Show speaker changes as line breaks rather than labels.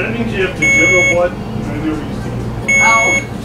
sending gift to have Blood. I never used to.
Oh.